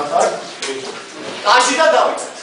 ახლა და დავით.